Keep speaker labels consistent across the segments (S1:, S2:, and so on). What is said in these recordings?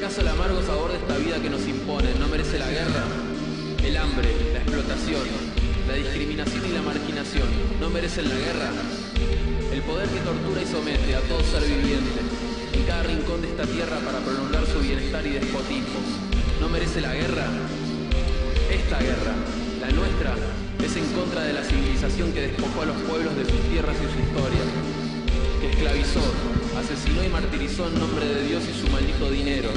S1: acaso el amargo sabor de esta vida que nos impone no merece la guerra? El hambre, la explotación, la discriminación y la marginación no merecen la guerra? El poder que tortura y somete a todo ser viviente en cada rincón de esta tierra para prolongar su bienestar y despotismo no merece la guerra? Esta guerra, la nuestra, es en contra de la civilización que despojó a los pueblos de sus tierras y su historia, esclavizó, asesinó y martirizó en nombre de Dios y su maldito dinero,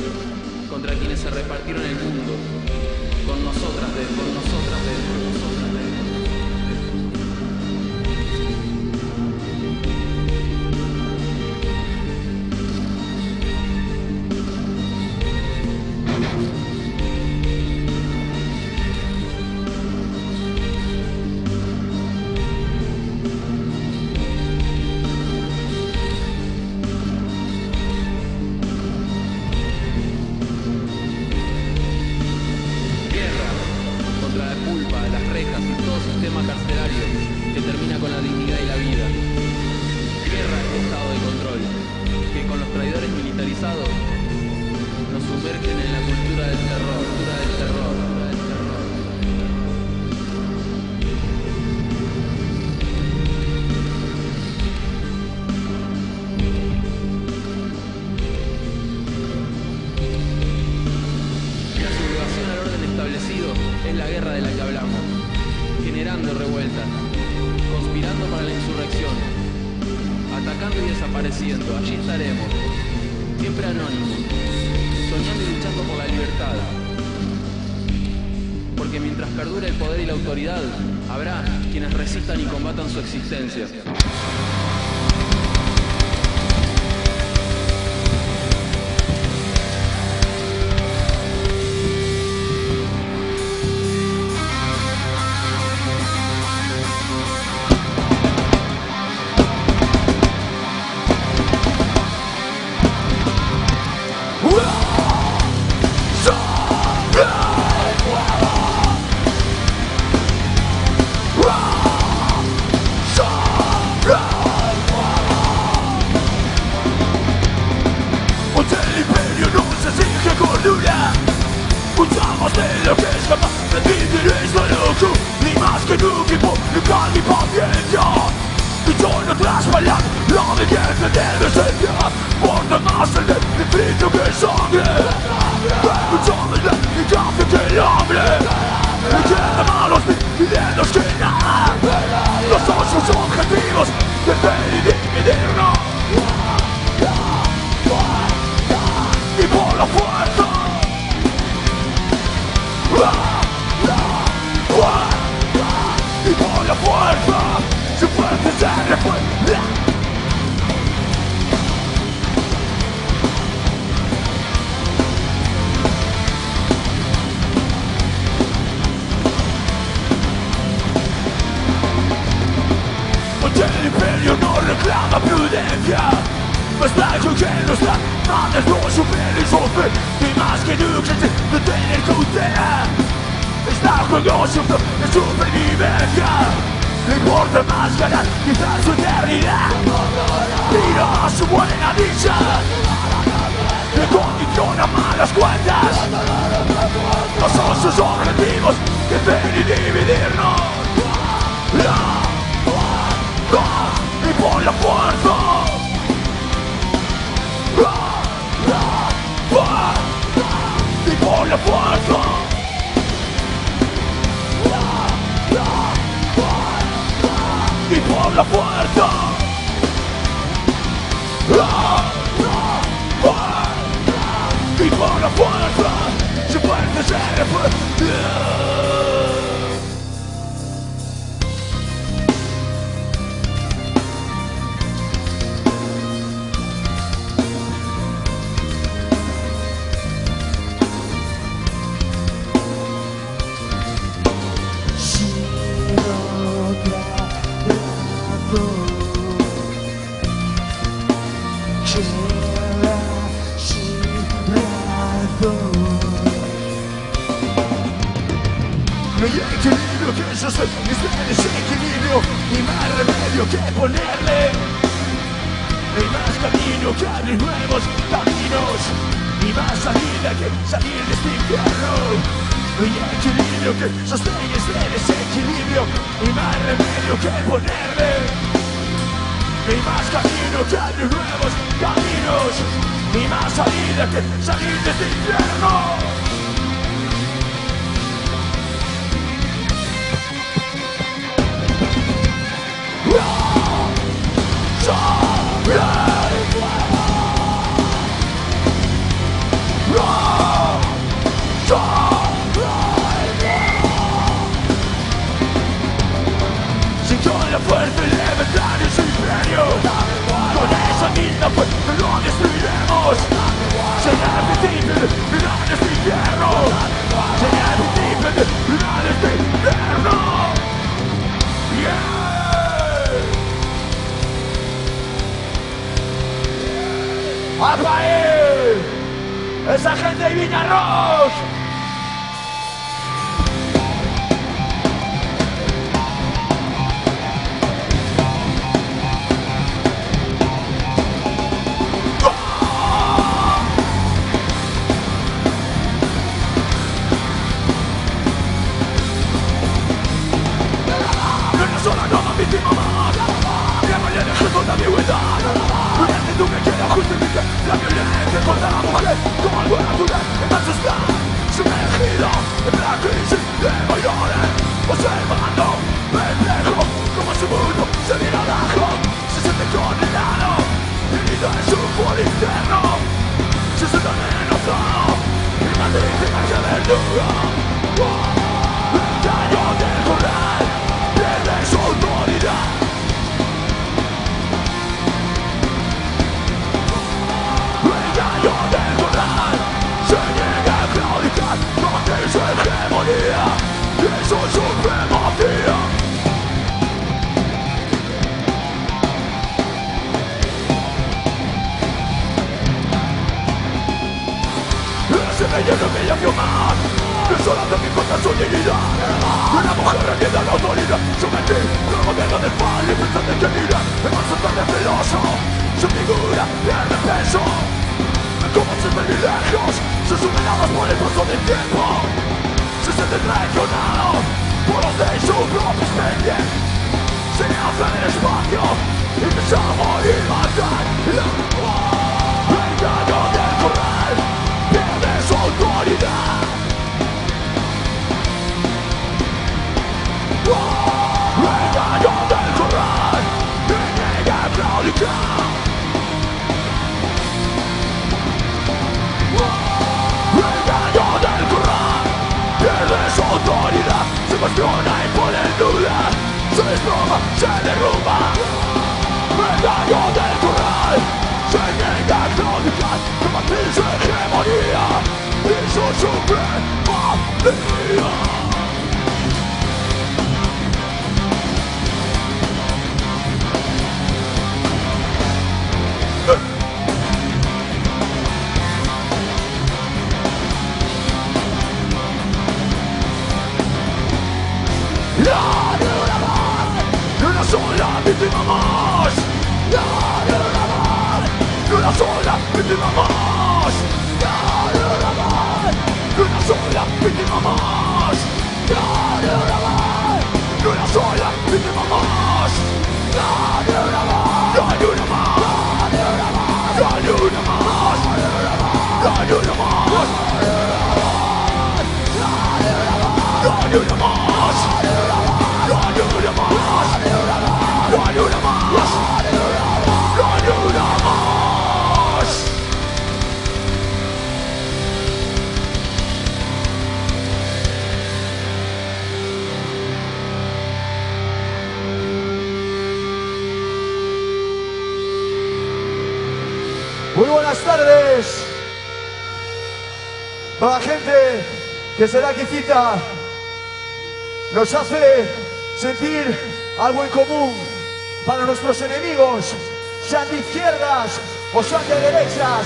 S1: contra quienes se repartieron el mundo, con nosotras, de, con nosotras, de. Porque mientras perdure el poder y la autoridad, habrá quienes resistan y combatan su existencia.
S2: Más que nunca se de tener cautela Está en juego su de supervivencia Le importa más ganar quizás su eternidad Mira su buena dicha Le condiciona malas cuentas No son sus objetivos que ven y dividirnos y por la fuerza por la fuerza y por la fuerza y por la fuerza su fuerza se refuerza No gana su dignidad De una mujer rendida la autoridad Sometí a la gobierno del mal Libertad de querida El paso tan desveloso Su figura pierde peso Como se ven lejos Se superados por el paso del tiempo Se sienten traicionados Por los de su propia especie Se alza el espacio Y empieza a morir, matar y la autoridad se cuestiona y pone en duda Se desploma, se derrumba El daño del corral. Se niega a crónicas Combatir su hegemonía Y su supremacía Bitte Mama! Ja, Bitte Mama! Que cita nos hace sentir algo en común para nuestros enemigos, sean de izquierdas o sean de derechas.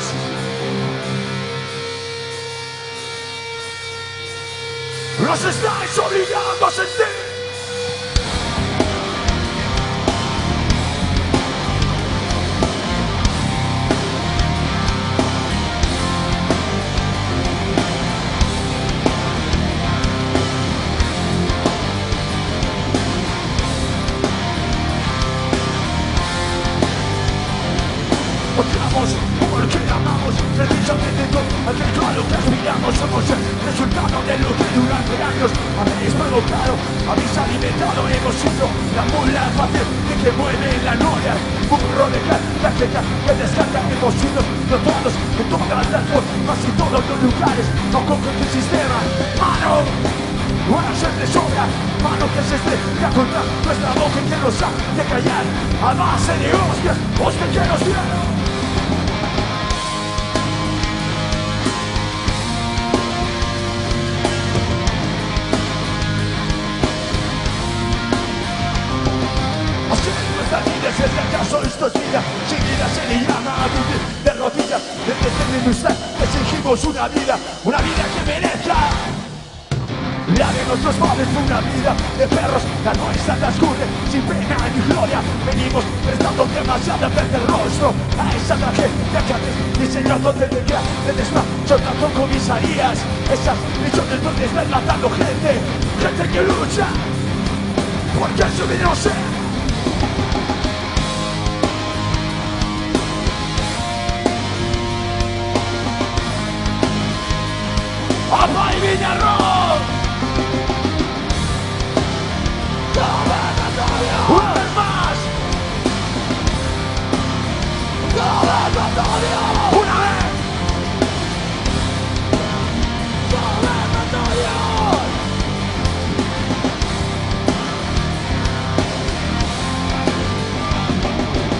S2: Nos estáis obligando a sentir Te sobra, mano que se estrella contra nuestra boca que nos de callar a base de hostias, hostias que nos dieron. si es acaso esto es vida, sin vida se le llama a vivir de rodillas, desde el industrial exigimos una vida, una vida que merezca. La de nuestros padres fue una vida de perros, la nuestra transcurre sin pena ni gloria. Venimos prestando demasiada verde el rostro a esa tragedia que habéis diseñado desde que de desmayo tanto comisarías. Esas misiones donde están matando gente, gente que lucha, porque su vida. ¡Papá y! ¡Una vez!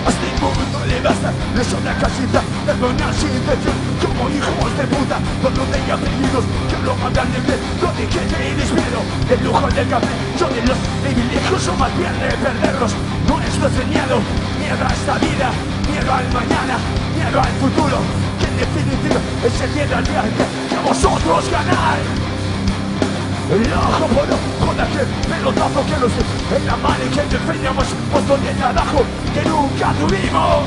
S2: A mundo le basta de una casita donar sin intención como hijos de puta cuando tenga apellidos que lo hagan de bien lo de que te desespero el lujo del café yo de los privilegios o más bien de perderlos no es nuestro miedo miedo a esta vida miedo al mañana miedo al futuro que en definitiva es el miedo al viaje que vosotros ganáis el por ojo de aquel pelotazo que nos en la mano y que defendamos puesto de trabajo que nunca tuvimos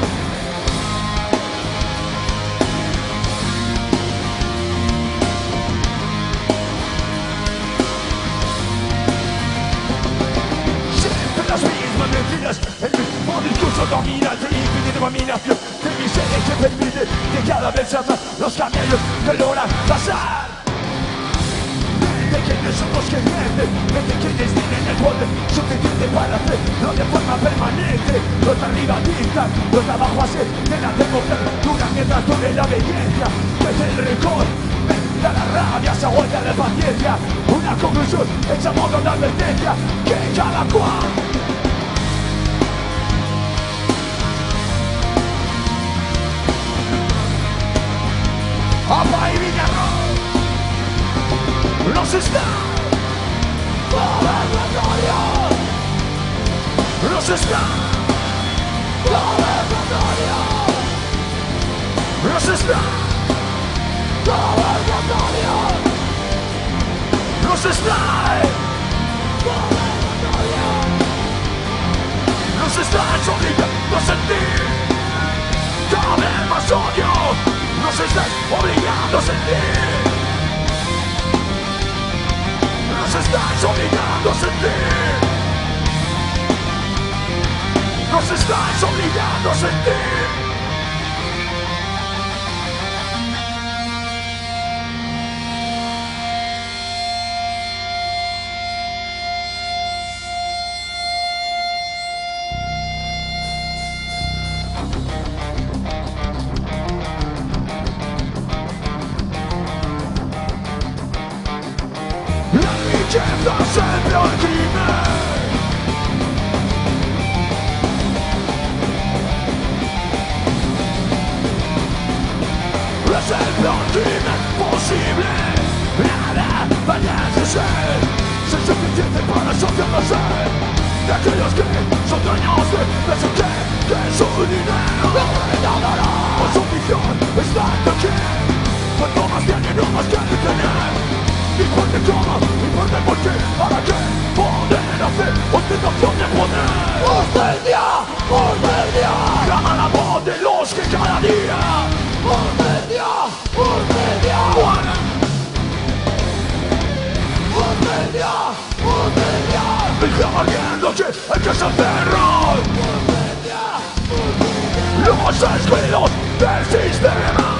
S2: Siempre las mismas mentiras El mismo discurso dominante Infinita dominación De miseria que permite Que cada vez más los camellos Que logran pasar de quienes son los que mienten, de quienes tienen el poder suficiente para hacerlo de forma permanente. Los arriba dictan, los de abajo hacen de la democracia mientras tú la obediencia. Pues el récord, da la rabia, se aguanta la paciencia. Una conclusión hecha modo de advertencia, que cada cual Apa y Villarroel nos está gobernatorio nos está gobernatorio nos está gobernatorio nos está gobernatorio nos está obligando a sentir cada vez más odio nos está obligando a sentir nos estás obligando a sentir Nos estás obligando a sentir riqueza es el peor crimen Es el peor crimen posible Nada parece ser Cuanto más tienen, no Importa cómo, importa por qué, para qué Poder hacer ostentación de poder ¡Hostia! ¡Hostia! Clama la voz de los que cada día ¡Hostia! ¡Hostia! ¡Hostia! ¡Hostia! Vigila viendo que hay que ser perro Los excluidos del sistema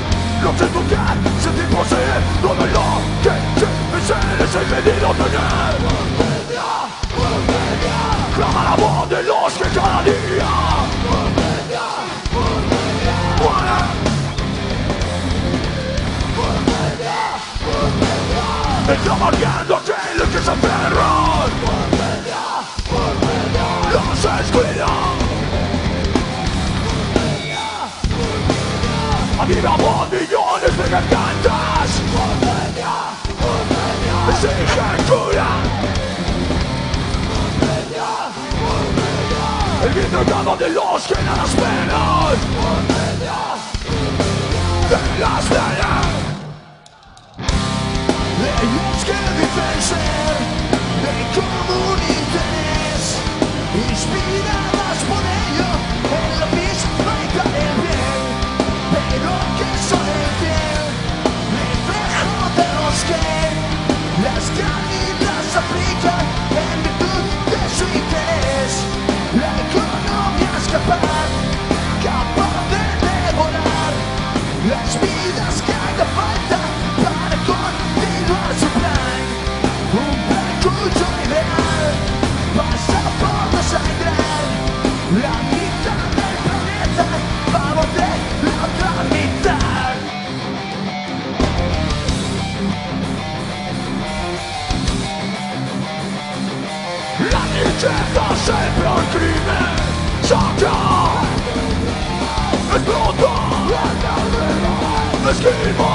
S2: Lo que tocar, sentir poseer Todo lo que quieren ser es el medido tener Clama la voz de los que cada día mueren Está marcando aquellos que se aferran Los descuidan A viva voz millones de gargantas Exigen cura El viento acaba de los que nada esperan De las venas ellos que dicen ser de común interés, inspiradas por ello en la misma capaz de devorar las vidas que haga falta the schema.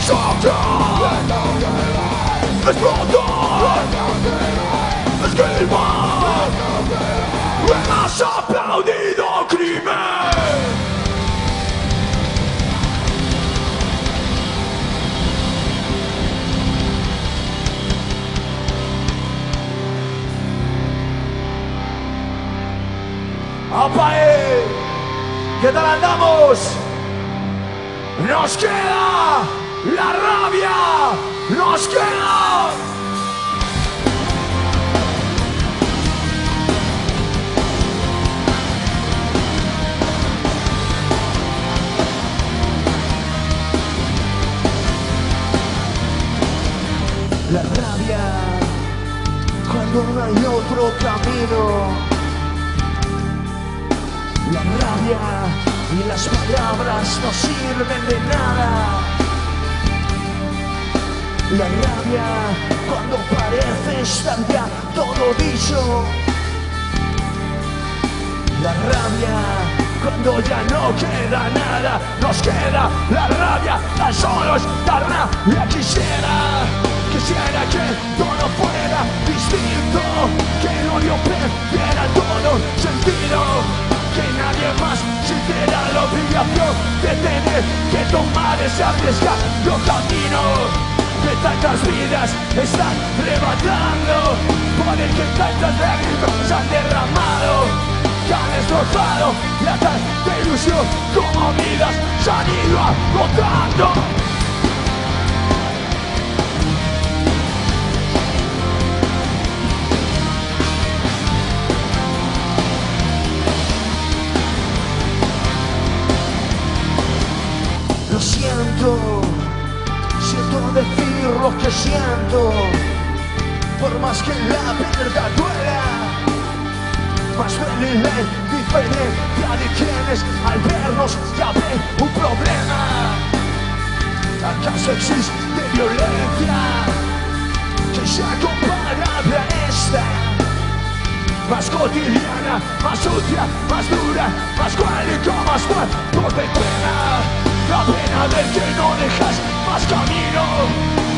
S2: Sometimes this world ¿Qué tal andamos? ¡Nos queda la rabia! ¡Nos queda! La rabia cuando no hay otro camino y las palabras no sirven de nada. La rabia cuando parece estar ya todo dicho. La rabia cuando ya no queda nada, nos queda la rabia, tan solo es la rabia. Quisiera, quisiera que todo fuera distinto, que el odio perdiera todo sentido que nadie más sintiera la obligación de tener que tomar ese arriesgado camino que tantas vidas están arrebatando por el que tantas lágrimas se han derramado que han destrozado la tanta ilusión como vidas se han ido agotando diferencia de quienes al vernos ya ven un problema. ¿Acaso existe violencia que sea comparable a esta? Más cotidiana, más sucia, más dura, más cuálica, más fuerte, por de pena. La pena del que no dejas más camino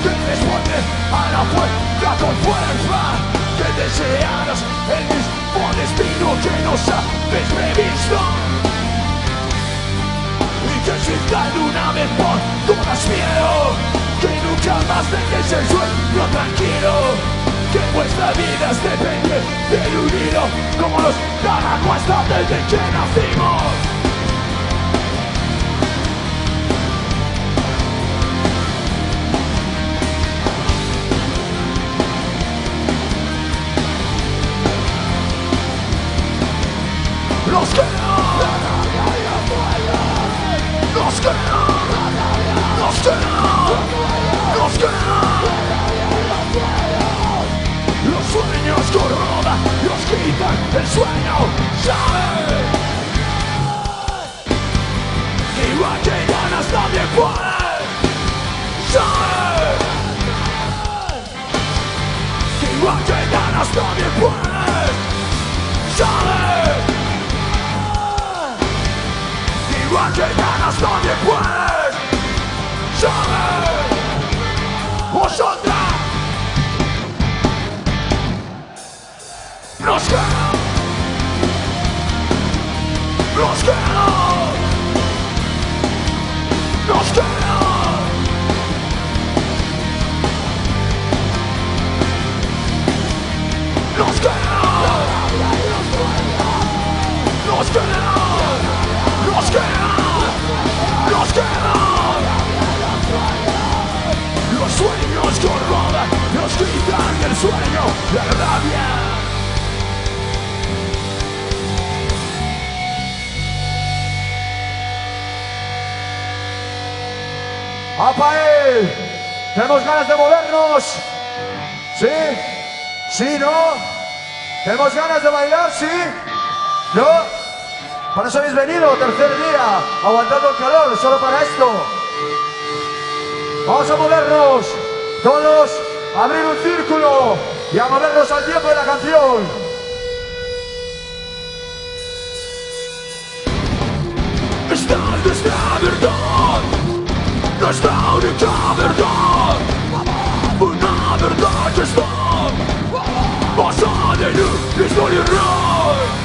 S2: Que responde a la fuerza con fuerza Que desearas el mismo destino que nos habéis previsto Y que sientan una vez por todas miedo. Que nunca más dejes el sueño tranquilo. Que vuestra vida esté pendiente Deludido como los cuesta desde que nacimos Nos queda Nos queda Nos queda Nos queda Los sueños corroban Los quitan el sueño ¿Sabes? Igual que ganas nadie puede
S3: ¿Tenemos ganas de movernos? ¿Sí? ¿Sí, no? ¿Tenemos ganas de bailar? ¿Sí? ¿No? Para eso habéis venido, tercer día, aguantando el calor, solo para esto. Vamos a movernos, todos, a abrir un círculo y a movernos al tiempo de la canción.
S2: Esta es nuestra verdad, nuestra única verdad, una verdad que está basada en una historia real.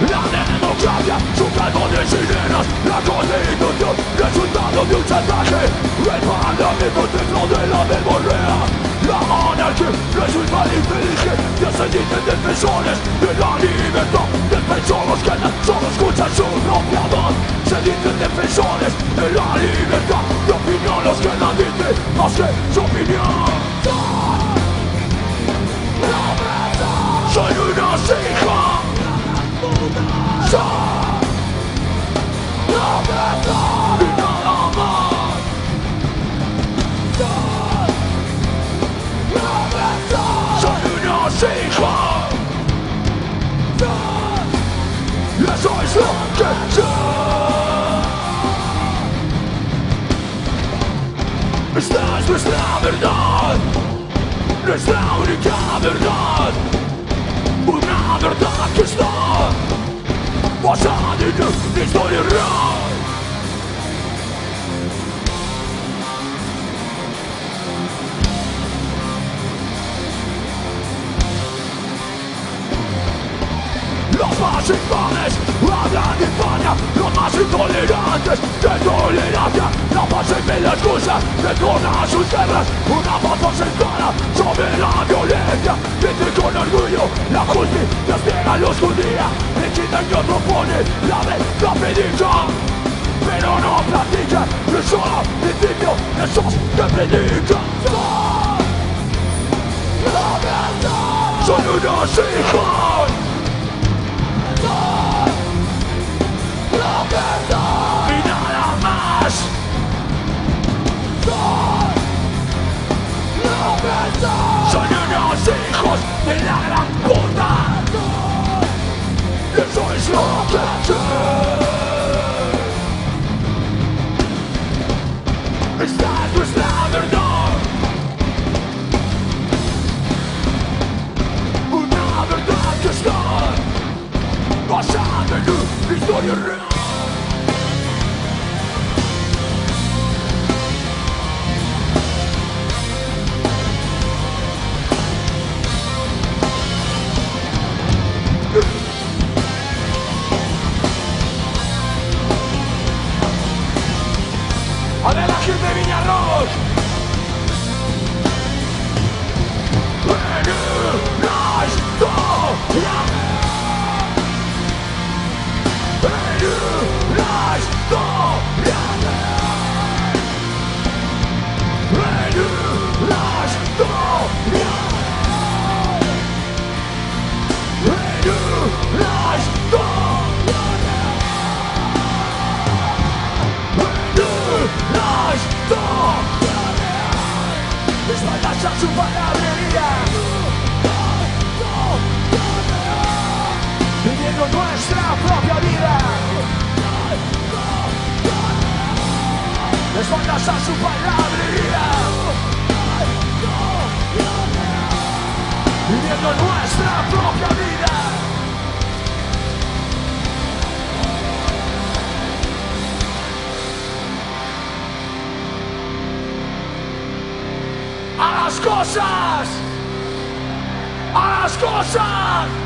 S2: La democracia, su calvo de sirenas La constitución, resultado de un chantaje El parlamento, templo de la verborrea La monarquía, resulta se dicen defensores de la libertad Defensores que solo escuchan su propia voz. Se dicen defensores de la libertad De opinión los que no dicen más que su opinión. Soy una hija soy unos hijos Eso es lo que soy Esta es nuestra verdad Nuestra única verdad Una verdad que está basada en una historia real Los Los más intolerantes de tolerancia. La paz es la excusa de todas sus guerras Una foto sentada sobre la violencia. Dice con orgullo la justicia ciega los judía. Le quitan y otro pone la vez la predica Pero no practica Es solo principio esos que predican. Son unos hijos hijos de la gran puta. Eso es lo que soy. Esta es nuestra verdad. Una verdad que está basada en historia real. Cosas. A las cosas.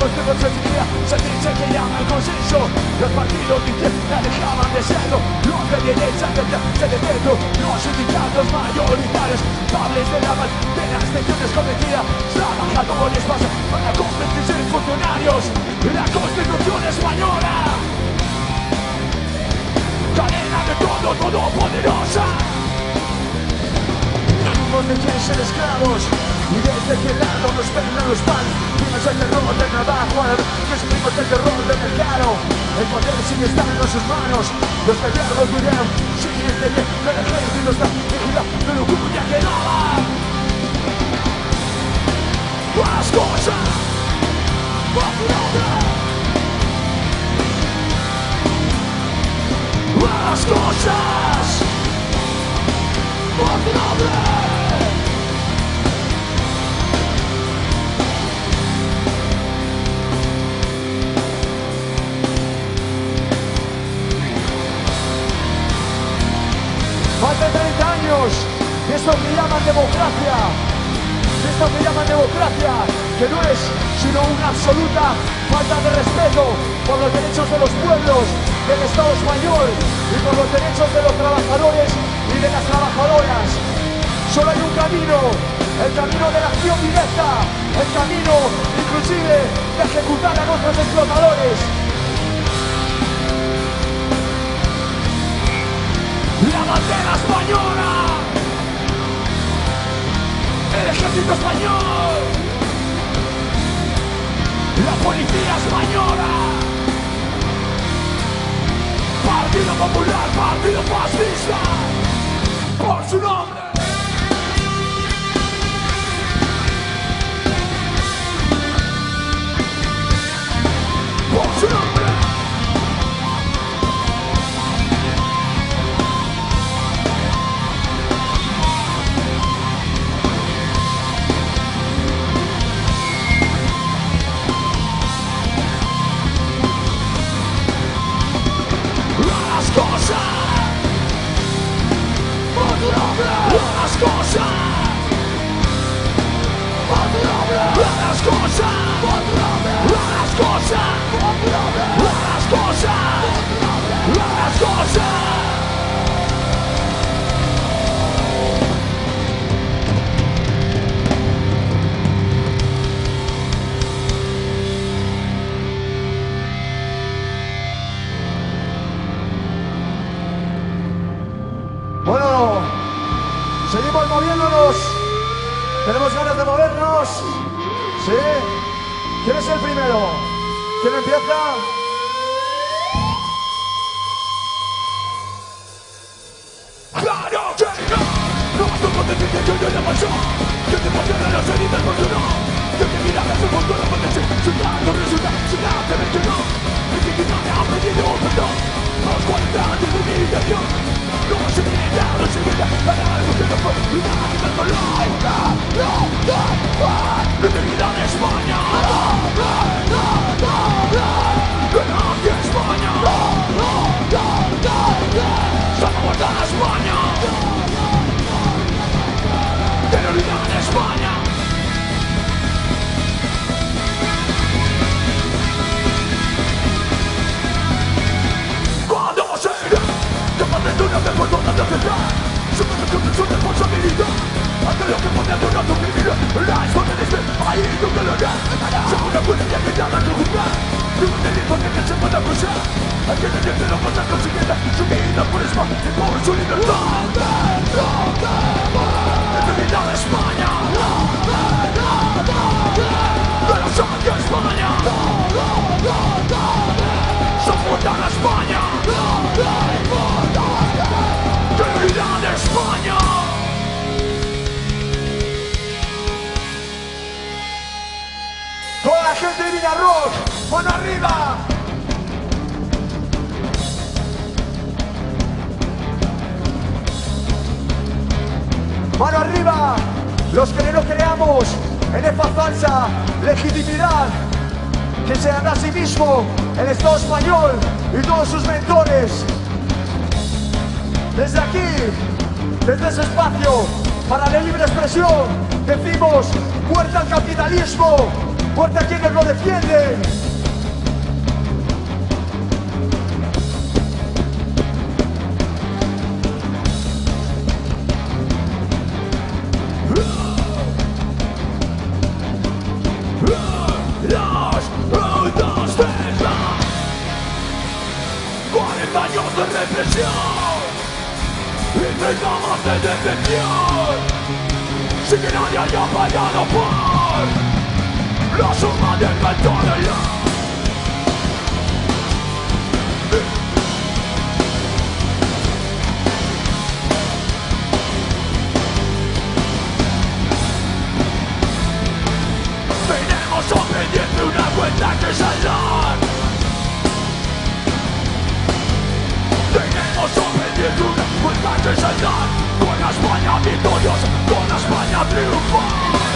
S2: Los tiempos de se dice que llama el consenso. Los partidos de izquierda dejaban de serlo, los de derecha se de dentro, los sindicatos mayoritarios, padres de la mal de las tensiones cometidas, trabajadores pasan para convertirse en funcionarios. La Constitución española, cadena de todo todopoderosa.
S4: Venimos de quieren ser esclavos y desde que lado nos vendan los pan Vimos el terror del trabajo al que sufrimos el terror del mercado El poder sigue estando en sus manos. Los gobiernos dirán entender que el ejército está vigilando de lujuria que va
S2: Las cosas tu nombre. Las cosas por tu
S3: años de esto que llaman democracia. De esto que llaman democracia, que no es sino una absoluta falta de respeto por los derechos de los pueblos del Estado español y por los derechos de los trabajadores y de las trabajadoras. Solo hay un camino, el camino de la acción directa, el camino inclusive de ejecutar a nuestros explotadores.
S2: Bandera española. El ejército español. La policía española. Partido Popular, Partido Fascista. Por su nombre.
S3: de
S2: dépression Une brigand de déception Sin que nadie haya fallado por La suma del de la Muy padres Con España victorios. Con España triunfar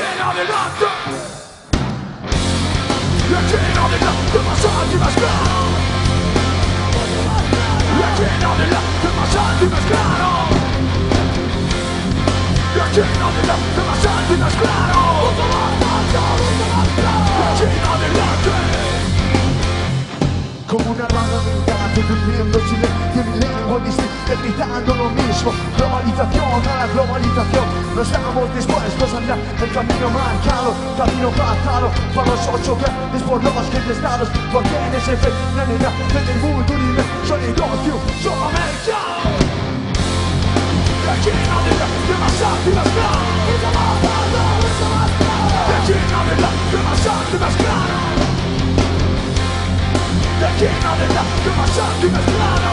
S2: llena de lata La llena de lata más alta y más clara La llena de lata más alta y más clara La llena de lata más alta y más clara La llena
S3: Come una rana che mi lengo di lingua distrittando lo mismo. Globalización a la globalización Nos estamos dispuestos a andar el camino marcado Camino marcado para los ocho grandes por los que testados Porque en ese fe
S2: la nega en el mundo libre Soy negocio, soy mercado Regina della demasiativa strada Regina della demasiativa strada de aquí en adelante ¿Qué pasa aquí no es claro?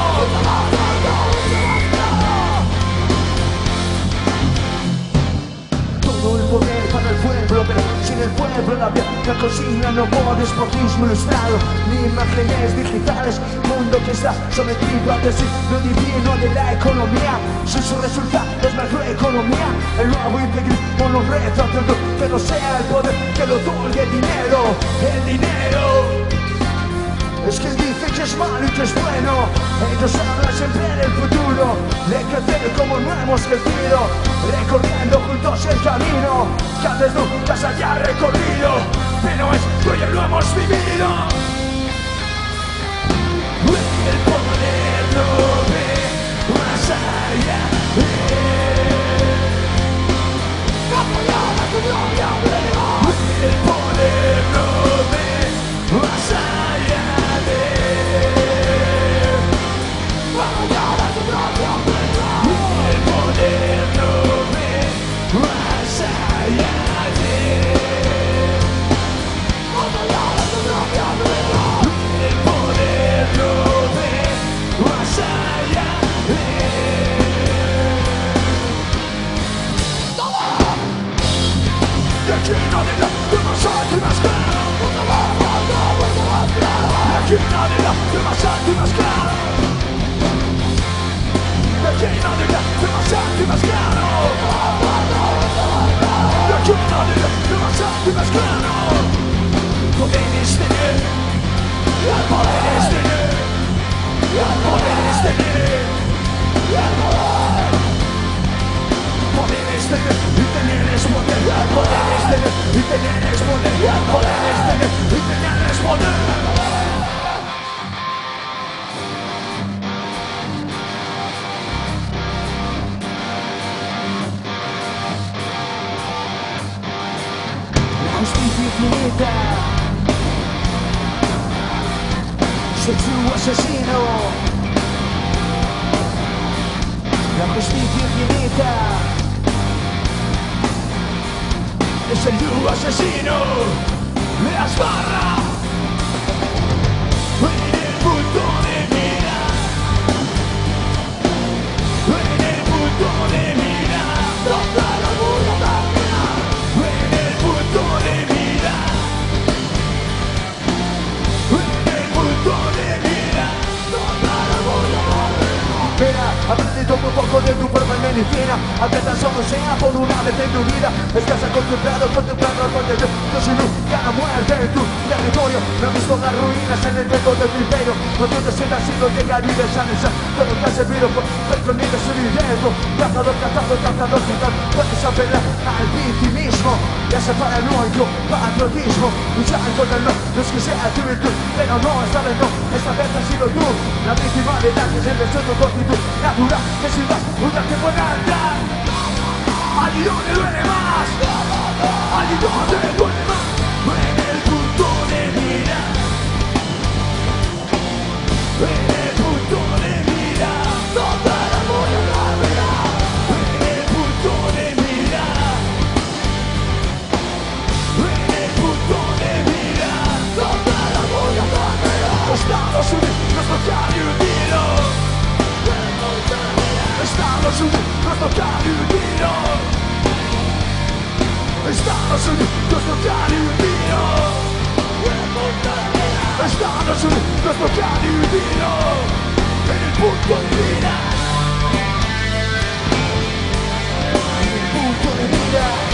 S3: Todo el poder para el pueblo, pero sin el pueblo
S2: la vieja cocina no por despotismo ilustrado, ni imágenes digitales, mundo que está sometido a decir lo divino de la economía, si su resultado es macroeconomía, el nuevo integrismo no retrata que no sea el poder que lo otorgue el dinero, el dinero es que dice que es malo y que es bueno. Ellos hablan siempre del futuro. De crecer como no hemos crecido Recorriendo juntos el camino. Que antes nunca se haya recorrido. Pero esto ya lo hemos vivido. El poder no ve más allá El medicina tan solo sea por una vez en tu vida. Estás acostumbrado a contemplar la muerte de Dios. Y nunca la muerte en tu territorio No he visto las ruinas en el hueco de tu imperio No tú te sientas sido llega y vives a esa Todo te ha servido por dentro ni de su directo Cazador, cazador, cazador, cazador Puedes apelar al victimismo Ya se para odio, patriotismo Luchar contra no, no es que sea tu virtud Pero no, esta vez no, esta vez has sido tú La víctima de que es de tu natural Que si vas, una que pueda andar Allí donde duele más Allí donde duele más la Estados Unidos no te ha dividido Estados Unidos no te ha dividido Estados Unidos no te ha dividido Estados Unidos no te ha dividido En el punto de mira En el punto de mira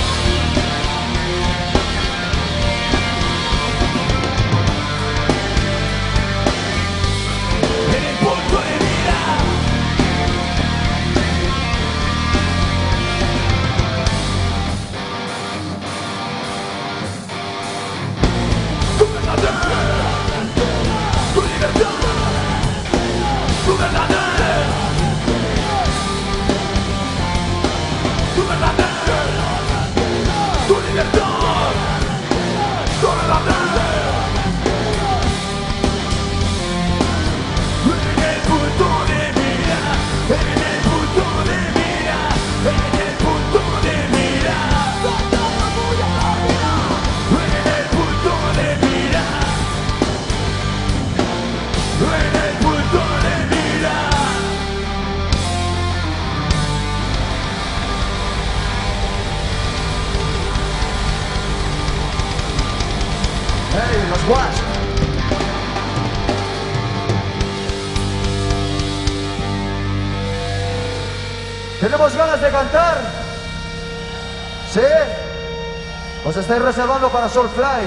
S3: ¿Os estáis reservando para Soulfly?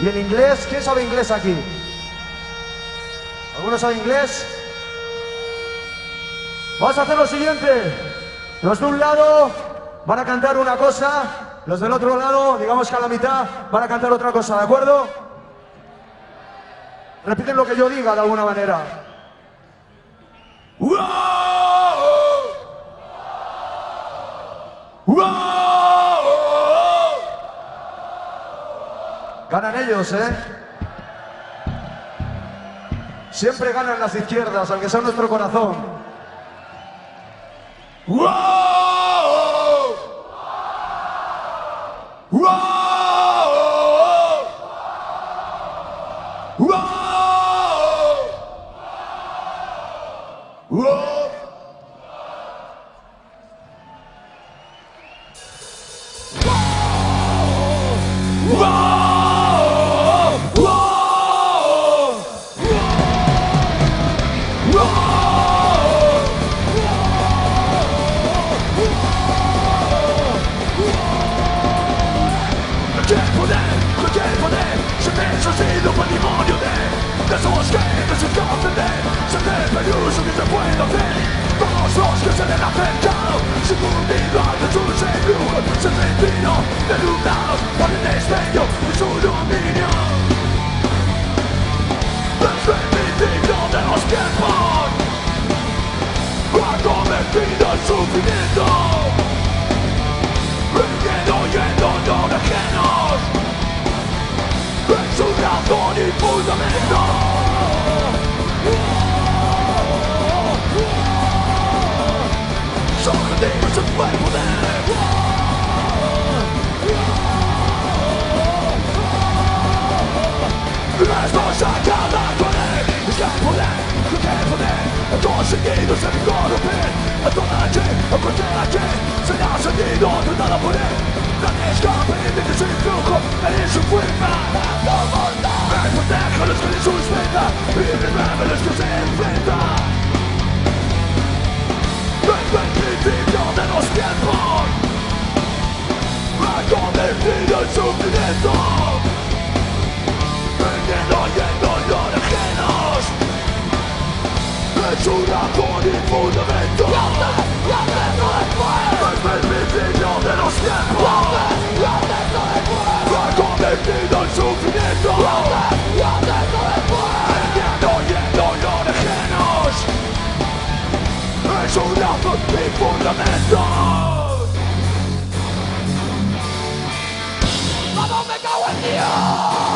S3: ¿Y en inglés? ¿Quién sabe inglés aquí? ¿Alguno sabe inglés? Vamos a hacer lo siguiente. Los de un lado van a cantar una cosa, los del otro lado, digamos que a la mitad, van a cantar otra cosa, ¿de acuerdo? Repiten lo que yo diga de alguna manera. Ganan ellos, ¿eh? Siempre ganan las izquierdas, aunque sea nuestro corazón.
S2: ¿Qué Es una razón y fundamento Desde el principio de los tiempos Ha convertido el sufrimiento Vendiendo y el dolor ajenos Es una razón y fundamento ¡Vamos, me cago en Dios!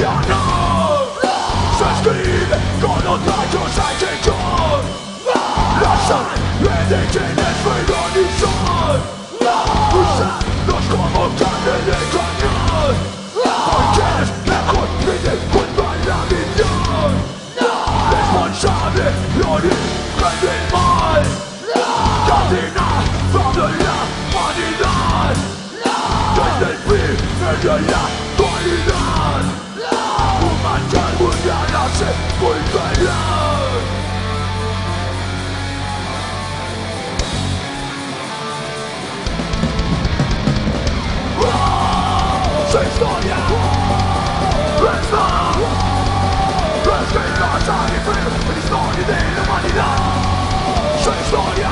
S2: Historia no se escribe con los rayos hechos La sangre de quienes fueron y son Usarlos como carne de cañón Por quienes mejor viven junto a la visión Responsable de origen del mal Coordinado historia es más Respeta sangre frío en la historia de la humanidad Su historia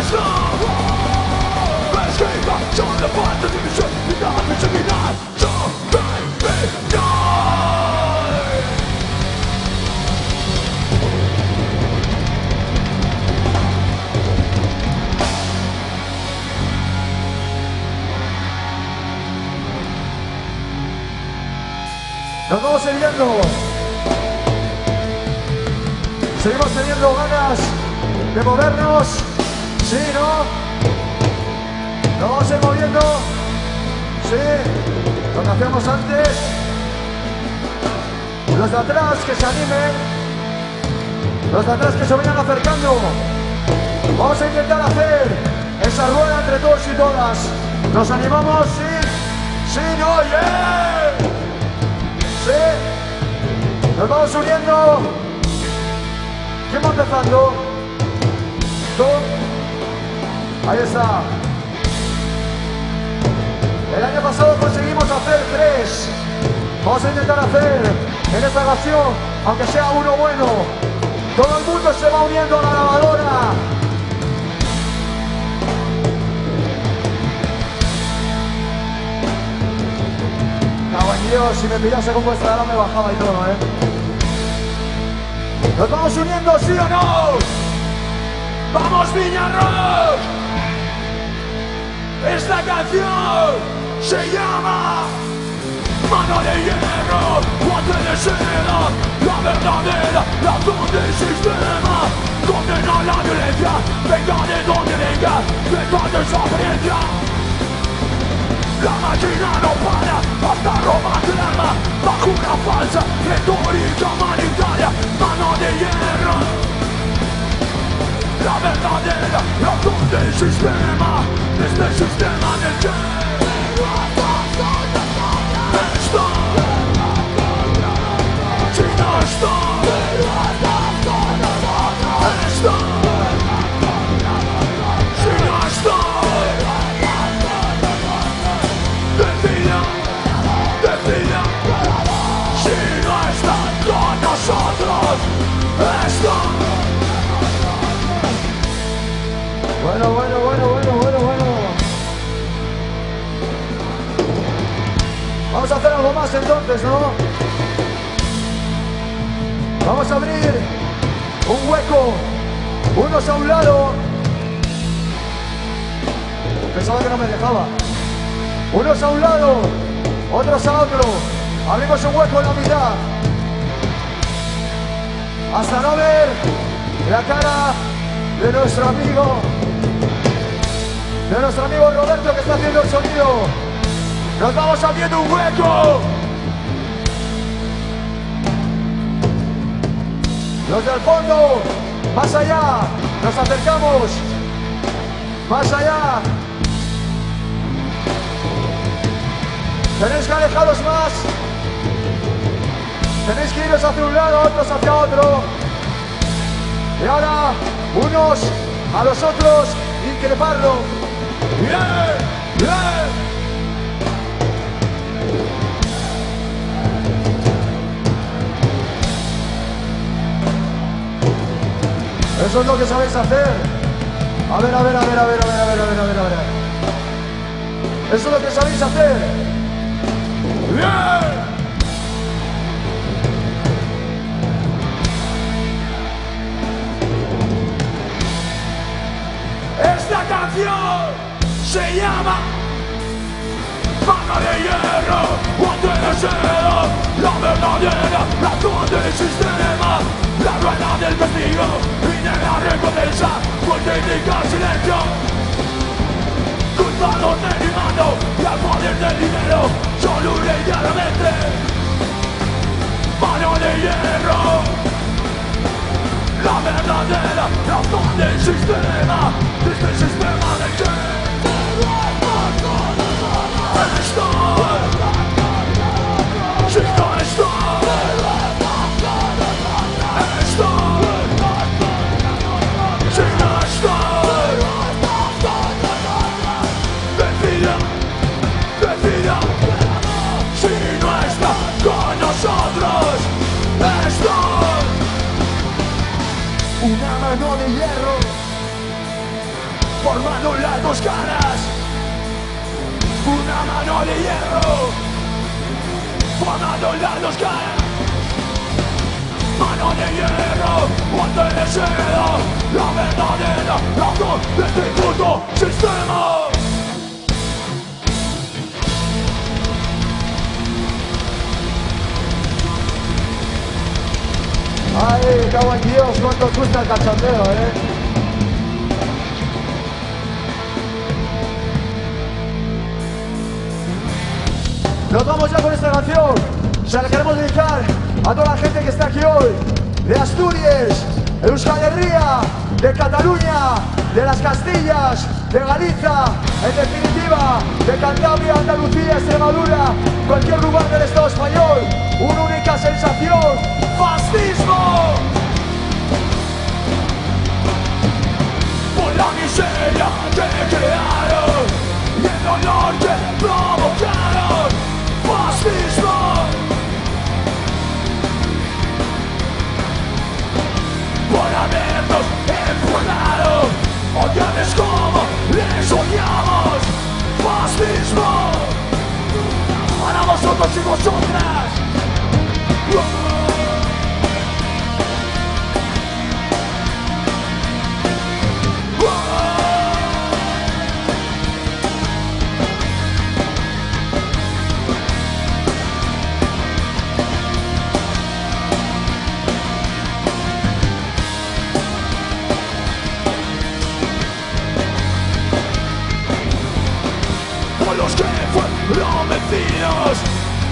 S2: es más Escriba son la falta de visión y la
S3: Nos vamos siguiendo. Seguimos teniendo ganas de movernos. ¿Sí, no? Nos vamos a ir moviendo. Sí. Lo que hacíamos antes. Los de atrás que se animen.
S2: Los de atrás que se vayan acercando. Vamos a intentar hacer esa rueda entre todos y todas. ¿Nos animamos? Sí. Sí, no, yeah. Nos vamos uniendo. ¿Quién va empezando? ¿Tú? Ahí está. El año pasado conseguimos hacer tres. Vamos a intentar hacer en esta ocasión, aunque sea uno bueno. Todo el mundo se va uniendo a la lavadora. Dios, si me pillase con vuestra edad me bajaba y todo, ¿eh? ¿Nos vamos uniendo, sí o no? ¡Vamos, Viñarros! Esta canción se llama Mano de hierro, guante de seda La verdadera razón del sistema Condena la violencia, venga de donde venga De toda esa apariencia Rama girano palla, basta Roma crema, la cura falsa, Retorica mani d'aria, mano di hierro. La verdadera, la donna del sistema, questo sistema del genere. Stop! Stop! Stop! Stop! Stop! Stop! Bueno, bueno, bueno, bueno, bueno, bueno Vamos a hacer algo más entonces, ¿no? Vamos a abrir un hueco, unos a un lado. Pensaba que no me dejaba. Unos a un lado, otros a otro. Abrimos un hueco en la mitad. Hasta no ver la cara de nuestro amigo, de nuestro amigo Roberto que está haciendo el sonido. Nos vamos abriendo un hueco. Los del fondo, más allá, nos acercamos. Más allá. Tenéis que alejaros más. Tenéis que iros hacia un lado, otros hacia otro. Y ahora, unos a los otros, increparlo. Eso es lo que sabéis hacer. A ver, a ver, a ver, a ver, a ver, a ver, a ver, a ver, a ver. Eso es lo que sabéis hacer. Se llama? Mano de hierro, guante de seda La verdadera razón del sistema La rueda del castigo y de la recompensa Fuerte indica silencio. Culpados del mando y al poder del dinero Solo irremediablemente Mano de hierro. La verdadera razón del sistema De sistema del que Una mano de hierro Formando las dos caras una mano de hierro. Formando las dos caras Mano de hierro, guante de seda La verdadera razón de este puto sistema. Ay, cago en Dios, cuánto gusta el cachondeo, eh Nos vamos ya con esta canción. Se la queremos dedicar a toda la gente que está aquí hoy, de Asturias,
S3: Euskal Herria, de Cataluña, de las Castillas, de Galicia, en definitiva, de Cantabria, Andalucía, Extremadura, cualquier lugar del Estado español, una única sensación, fascismo.
S2: Por la miseria que crearon y el dolor que provocaron, empujado, odiarles como les odiamos, fascismo. Para vosotros y vosotras. por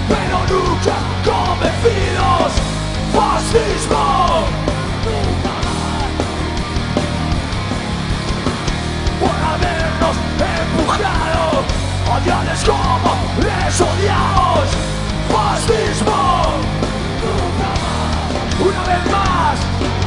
S2: pero nunca convencidos. Fascismo. Por habernos empujado, odiarles como les odiamos. Fascismo. Una vez más.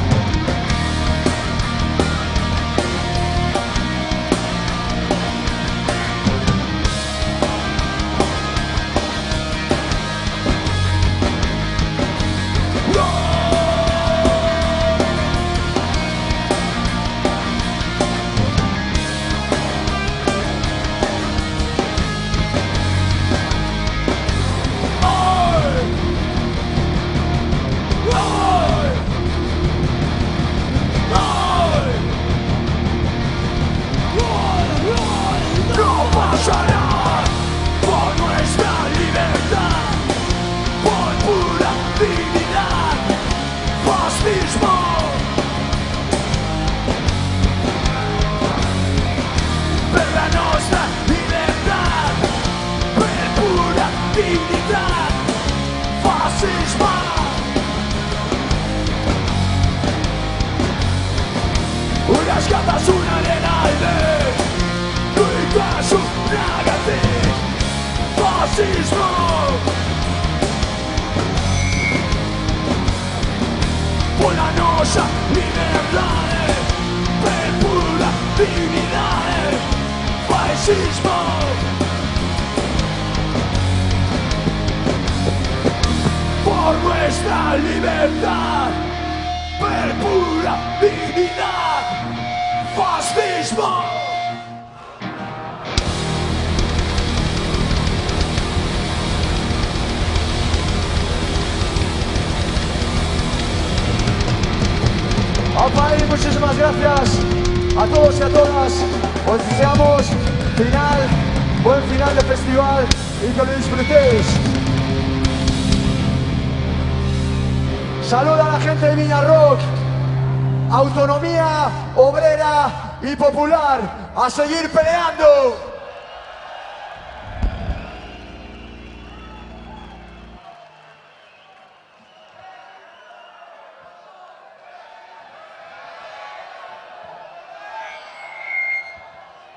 S3: Que lo disfrutéis. Saluda a la gente de Viña Rock. Autonomía obrera y popular. A seguir peleando.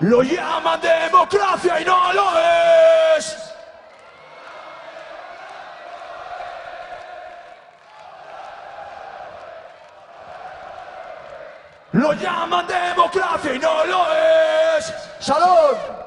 S2: Lo llaman democracia y no lo es. Lo llaman democracia y no lo es.
S3: ¡Salud!